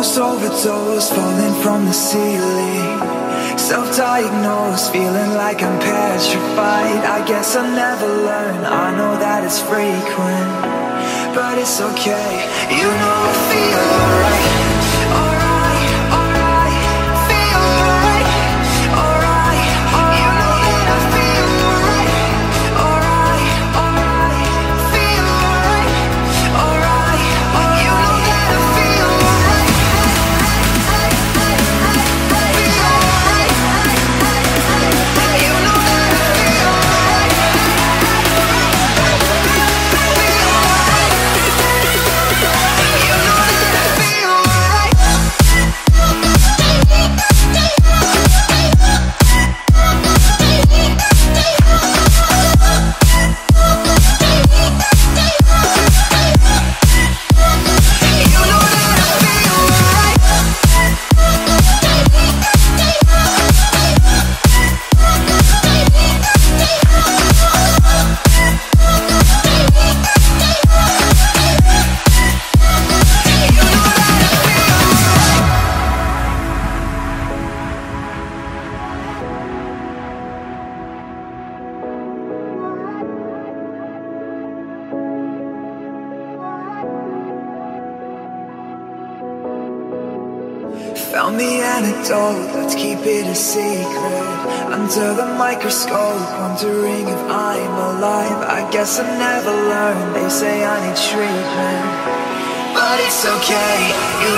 overdose, falling from the ceiling. Self-diagnosed, feeling like I'm petrified. I guess I'll never learn, I know that it's frequent But it's okay, you know Found the antidote, let's keep it a secret. Under the microscope, wondering if I'm alive. I guess I never learned, they say I need treatment But it's okay, you